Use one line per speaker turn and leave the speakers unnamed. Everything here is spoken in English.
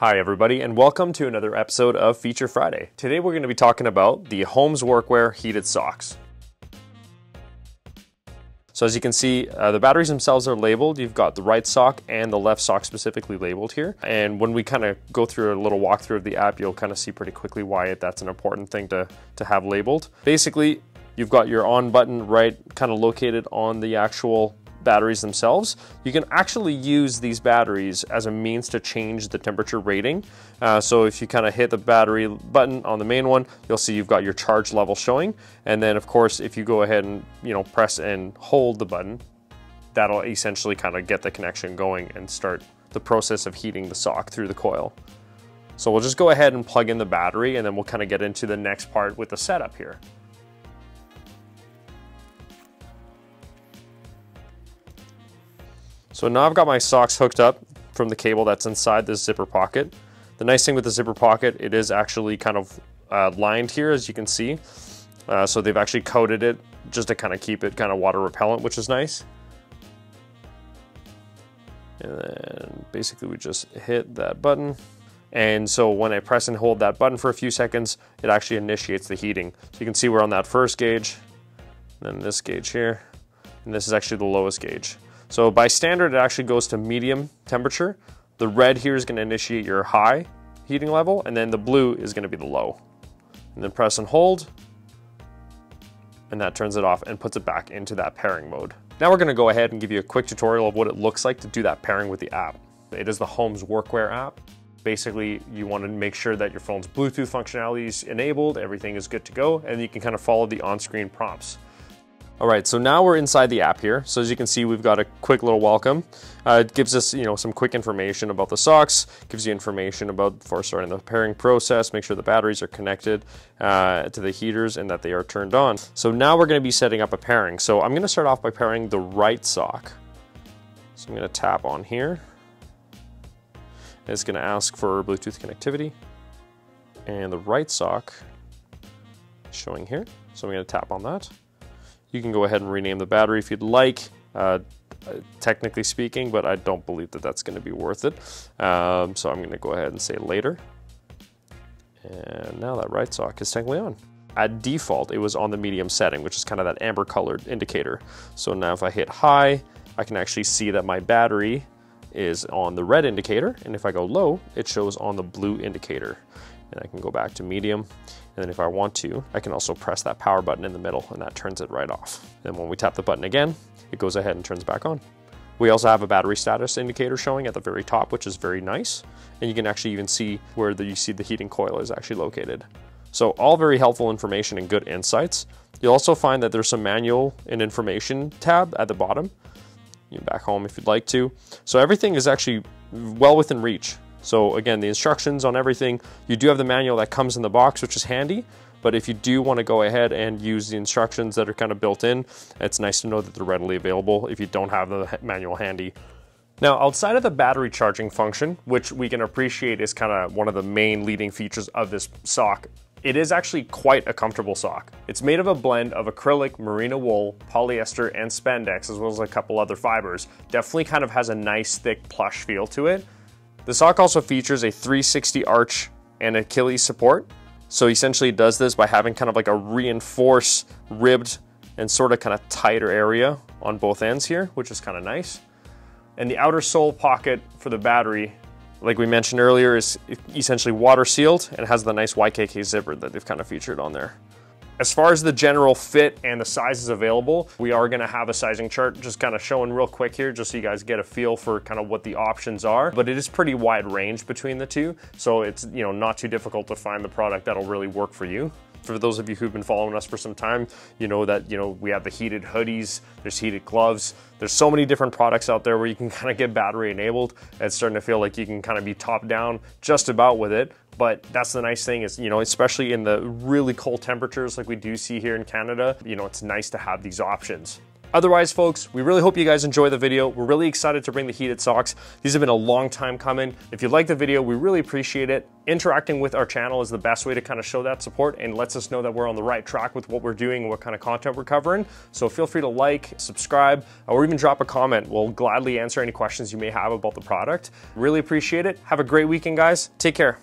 Hi everybody and welcome to another episode of Feature Friday. Today we're going to be talking about the Holmes Workwear heated socks. So as you can see, uh, the batteries themselves are labeled. You've got the right sock and the left sock specifically labeled here. And when we kind of go through a little walkthrough of the app, you'll kind of see pretty quickly why that's an important thing to, to have labeled. Basically, you've got your on button right kind of located on the actual batteries themselves, you can actually use these batteries as a means to change the temperature rating. Uh, so if you kind of hit the battery button on the main one, you'll see you've got your charge level showing. And then of course, if you go ahead and you know press and hold the button, that'll essentially kind of get the connection going and start the process of heating the sock through the coil. So we'll just go ahead and plug in the battery and then we'll kind of get into the next part with the setup here. So now I've got my socks hooked up from the cable that's inside this zipper pocket. The nice thing with the zipper pocket, it is actually kind of uh, lined here as you can see. Uh, so they've actually coated it just to kind of keep it kind of water repellent, which is nice. And then basically we just hit that button. And so when I press and hold that button for a few seconds, it actually initiates the heating. So you can see we're on that first gauge, then this gauge here, and this is actually the lowest gauge. So by standard, it actually goes to medium temperature. The red here is gonna initiate your high heating level, and then the blue is gonna be the low. And then press and hold, and that turns it off and puts it back into that pairing mode. Now we're gonna go ahead and give you a quick tutorial of what it looks like to do that pairing with the app. It is the Holmes Workwear app. Basically, you want to make sure that your phone's Bluetooth functionality is enabled, everything is good to go, and you can kind of follow the on-screen prompts. All right, so now we're inside the app here. So as you can see, we've got a quick little welcome. Uh, it gives us, you know, some quick information about the socks, gives you information about before starting the pairing process, make sure the batteries are connected uh, to the heaters and that they are turned on. So now we're gonna be setting up a pairing. So I'm gonna start off by pairing the right sock. So I'm gonna tap on here. It's gonna ask for Bluetooth connectivity. And the right sock showing here. So I'm gonna tap on that. You can go ahead and rename the battery if you'd like, uh, technically speaking, but I don't believe that that's gonna be worth it. Um, so I'm gonna go ahead and say later. And now that right sock is technically on. At default, it was on the medium setting, which is kind of that amber colored indicator. So now if I hit high, I can actually see that my battery is on the red indicator. And if I go low, it shows on the blue indicator. And I can go back to medium and then if I want to, I can also press that power button in the middle and that turns it right off. And when we tap the button again, it goes ahead and turns back on. We also have a battery status indicator showing at the very top, which is very nice. And you can actually even see where the, you see the heating coil is actually located. So all very helpful information and good insights. You'll also find that there's some manual and information tab at the bottom. You back home if you'd like to. So everything is actually well within reach. So again, the instructions on everything, you do have the manual that comes in the box, which is handy, but if you do want to go ahead and use the instructions that are kind of built in, it's nice to know that they're readily available if you don't have the manual handy. Now, outside of the battery charging function, which we can appreciate is kind of one of the main leading features of this sock, it is actually quite a comfortable sock. It's made of a blend of acrylic, merino wool, polyester, and spandex, as well as a couple other fibers. Definitely kind of has a nice thick plush feel to it. The sock also features a 360 arch and Achilles support. So essentially it does this by having kind of like a reinforced ribbed and sort of kind of tighter area on both ends here, which is kind of nice. And the outer sole pocket for the battery, like we mentioned earlier, is essentially water sealed and has the nice YKK zipper that they've kind of featured on there. As far as the general fit and the sizes available, we are gonna have a sizing chart just kind of showing real quick here just so you guys get a feel for kind of what the options are. But it is pretty wide range between the two. So it's you know not too difficult to find the product that'll really work for you. For those of you who've been following us for some time, you know that you know we have the heated hoodies, there's heated gloves. There's so many different products out there where you can kind of get battery enabled. It's starting to feel like you can kind of be top down just about with it. But that's the nice thing is, you know, especially in the really cold temperatures like we do see here in Canada, you know, it's nice to have these options. Otherwise, folks, we really hope you guys enjoy the video. We're really excited to bring the heated socks. These have been a long time coming. If you like the video, we really appreciate it. Interacting with our channel is the best way to kind of show that support and lets us know that we're on the right track with what we're doing and what kind of content we're covering. So feel free to like, subscribe, or even drop a comment. We'll gladly answer any questions you may have about the product. Really appreciate it. Have a great weekend, guys. Take care.